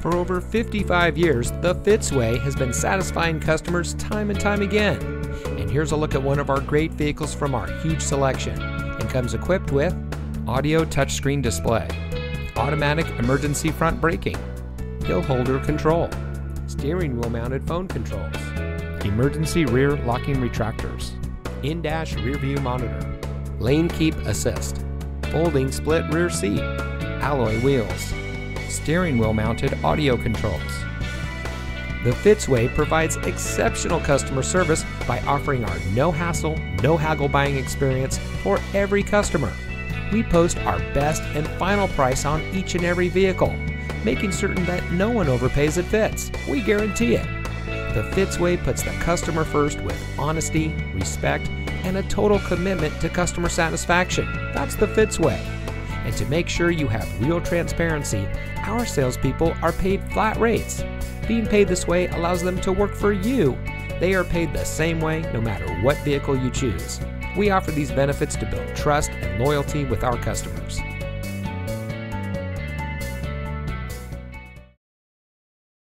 For over 55 years, the Fitzway has been satisfying customers time and time again. And here's a look at one of our great vehicles from our huge selection and comes equipped with audio touchscreen display, automatic emergency front braking, hill holder control, steering wheel mounted phone controls, emergency rear locking retractors, in dash rear view monitor, lane keep assist, folding split rear seat, alloy wheels, steering wheel mounted audio controls. The Fitzway provides exceptional customer service by offering our no hassle, no haggle buying experience for every customer. We post our best and final price on each and every vehicle, making certain that no one overpays at Fitz. We guarantee it. The Fitzway puts the customer first with honesty, respect, and a total commitment to customer satisfaction. That's the Fitzway. And to make sure you have real transparency, our salespeople are paid flat rates. Being paid this way allows them to work for you. They are paid the same way no matter what vehicle you choose. We offer these benefits to build trust and loyalty with our customers.